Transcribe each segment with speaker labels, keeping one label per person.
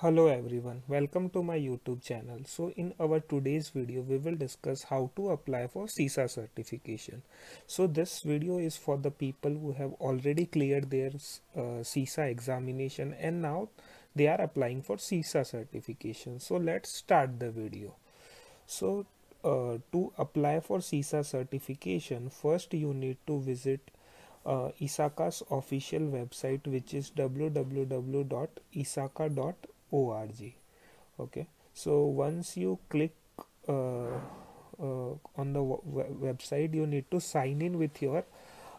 Speaker 1: Hello everyone, welcome to my YouTube channel. So in our today's video, we will discuss how to apply for CISA certification. So this video is for the people who have already cleared their uh, CISA examination and now they are applying for CISA certification. So let's start the video. So uh, to apply for CISA certification, first you need to visit uh, ISACA's official website which is www.isaca.org org okay. So once you click uh, uh, on the website you need to sign in with your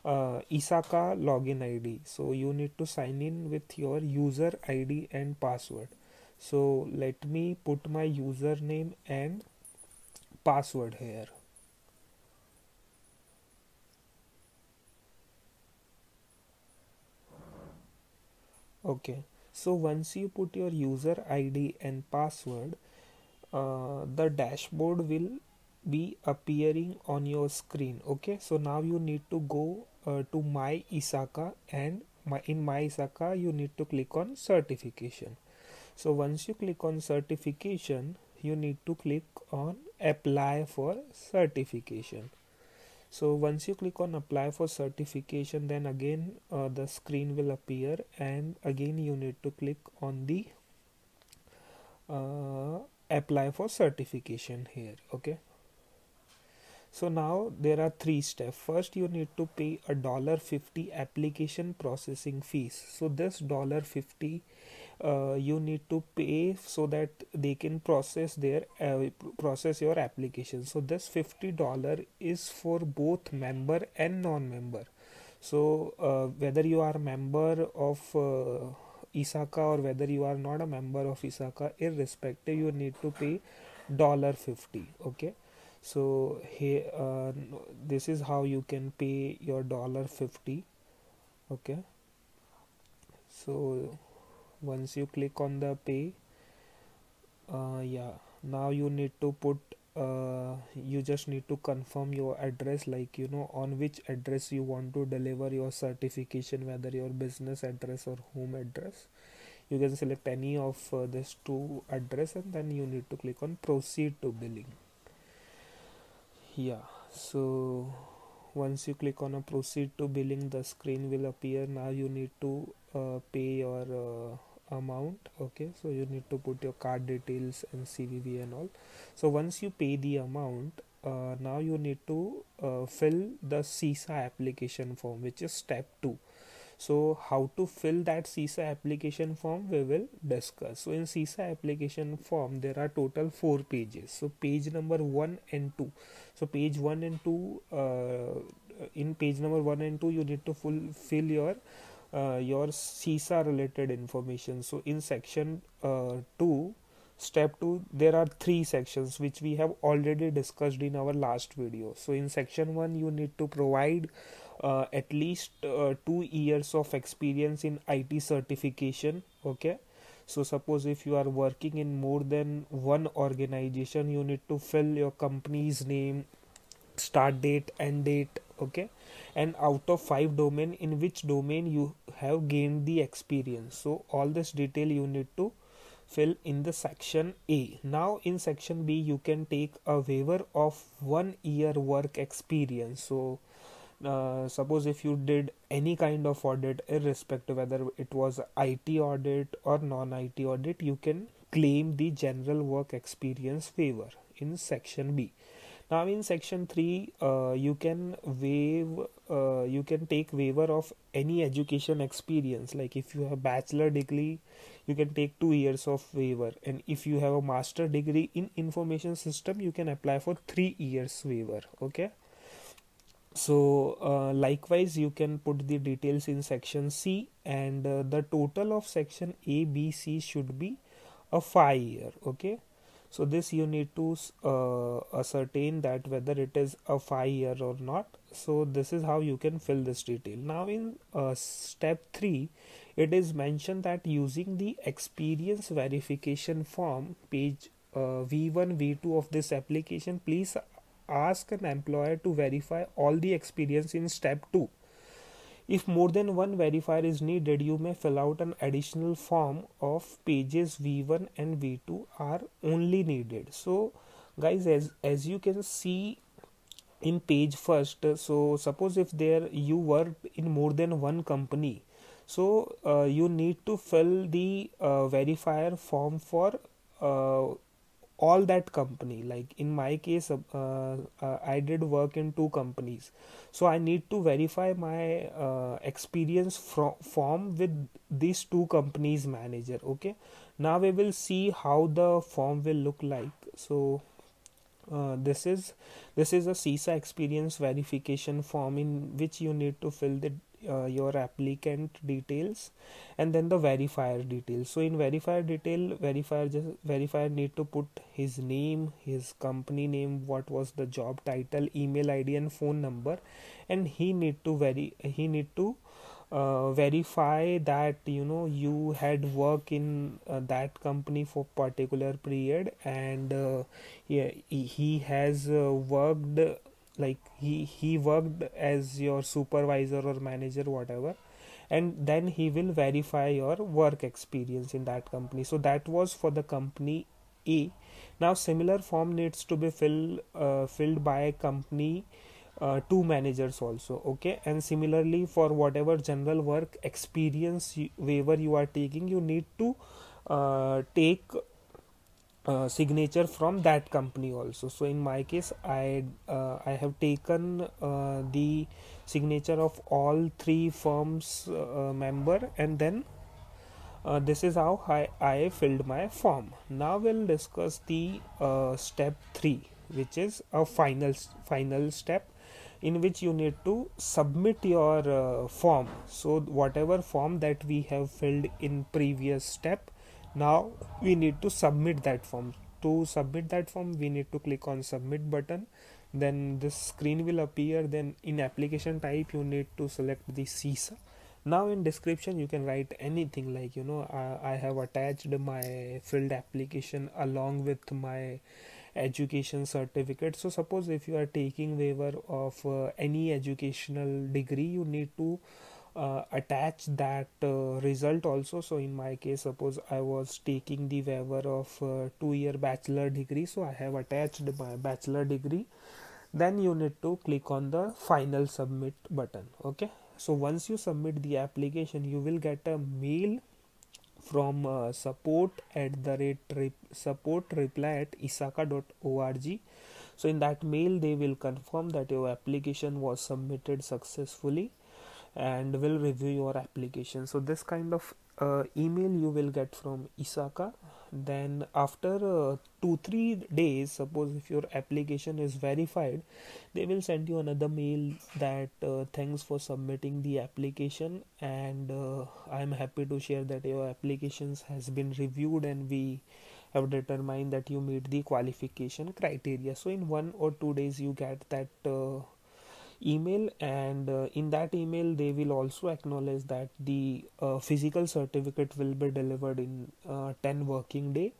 Speaker 1: uh, ISACA login ID so you need to sign in with your user ID and password. So let me put my username and password here. Okay so once you put your user id and password uh, the dashboard will be appearing on your screen okay? So now you need to go uh, to my ISACA and my, in my ISACA you need to click on certification. So once you click on certification you need to click on apply for certification so once you click on apply for certification then again uh, the screen will appear and again you need to click on the uh, apply for certification here okay so now there are three steps. First you need to pay a dollar 50 application processing fees. So this dollar 50 uh, you need to pay so that they can process their uh, process your application. So this 50 dollar is for both member and non-member. So uh, whether you are member of uh, ISACA or whether you are not a member of ISACA irrespective you need to pay dollar 50 okay so here uh, this is how you can pay your dollar 50 okay? So once you click on the pay uh, yeah now you need to put uh, you just need to confirm your address like you know on which address you want to deliver your certification whether your business address or home address. You can select any of uh, this two address and then you need to click on proceed to billing yeah so once you click on a proceed to billing the screen will appear. Now you need to uh, pay your uh, amount okay? So you need to put your card details and cvv and all. So once you pay the amount uh, now you need to uh, fill the CISA application form which is step 2 so how to fill that CISA application form we will discuss so in CISA application form there are total four pages so page number 1 and 2 so page 1 and 2 uh, in page number 1 and 2 you need to fulfill your uh, your CISA related information. So in section uh, 2, step 2, there are three sections which we have already discussed in our last video. So in section 1, you need to provide uh, at least uh, two years of experience in IT certification. Okay. So suppose if you are working in more than one organization, you need to fill your company's name, start date, end date. Okay and out of five domain in which domain you have gained the experience so all this detail you need to fill in the section A. Now in section B you can take a waiver of one year work experience. So uh, suppose if you did any kind of audit irrespective whether it was IT audit or non-IT audit you can claim the general work experience waiver in section B. Now in section 3 uh, you can waive uh, you can take waiver of any education experience. Like if you have bachelor degree you can take 2 years of waiver. And if you have a master degree in information system you can apply for 3 years waiver okay so uh, likewise you can put the details in section c and uh, the total of section a b c should be a 5 year okay? So this you need to uh, ascertain that whether it is a five year or not. So this is how you can fill this detail. Now in uh, step 3 it is mentioned that using the experience verification form page uh, v1 v2 of this application please ask an employer to verify all the experience in step 2 if more than one verifier is needed, you may fill out an additional form of pages V1 and V2 are only needed. So guys as as you can see in page first so suppose if there you work in more than one company so uh, you need to fill the uh, verifier form for uh, all that company like in my case uh, uh, i did work in two companies. So i need to verify my uh, experience from form with these two companies manager okay? Now we will see how the form will look like. So uh, this is this is a CISA experience verification form in which you need to fill the uh, your applicant details and then the verifier details. So in verifier detail verifier just verifier need to put his name his company name what was the job title email id and phone number. And he need to veri he need to uh, verify that you know you had work in uh, that company for particular period and uh, he, he has uh, worked like he he worked as your supervisor or manager whatever and then he will verify your work experience in that company. So that was for the company a. Now similar form needs to be fill, uh, filled by company uh, two managers also okay? And similarly for whatever general work experience you, waiver you are taking you need to uh, take uh, signature from that company also. So in my case i uh, i have taken uh, the signature of all three firms uh, member and then uh, this is how I, I filled my form. Now we'll discuss the step 3 which is a final final step in which you need to submit your form. So whatever form that we have filled in previous step now we need to submit that form. To submit that form we need to click on submit button. Then this screen will appear. Then in application type you need to select the CISA now in description you can write anything like you know I, I have attached my filled application along with my education certificate. So suppose if you are taking waiver of uh, any educational degree you need to uh, attach that uh, result also. So in my case suppose i was taking the waiver of uh, two year bachelor degree. So i have attached my bachelor degree. Then you need to click on the final submit button. Okay? So once you submit the application you will get a mail from uh, support at the rate rep- support reply at isaca.org so in that mail they will confirm that your application was submitted successfully and will review your application. So this kind of uh, email you will get from ISACA. Then after uh, 2 3 days suppose if your application is verified they will send you another mail that uh, thanks for submitting the application and uh, i am happy to share that your applications has been reviewed and we have determined that you meet the qualification criteria. So in one or two days you get that uh, email and uh, in that email they will also acknowledge that the uh, physical certificate will be delivered in uh, 10 working day.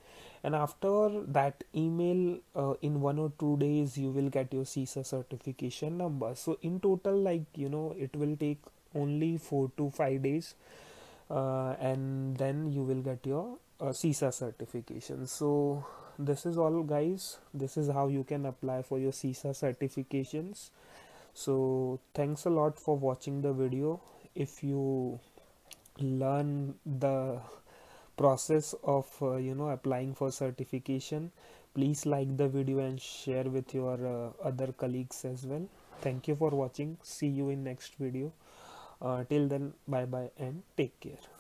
Speaker 1: And after that email uh, in one or two days you will get your CISA certification number. So in total like you know it will take only 4 to 5 days uh, and then you will get your uh, CISA certification. So this is all guys. This is how you can apply for your CISA certifications so thanks a lot for watching the video. If you learn the process of uh, you know applying for certification please like the video and share with your uh, other colleagues as well. Thank you for watching. See you in next video. Uh, till then bye bye and take care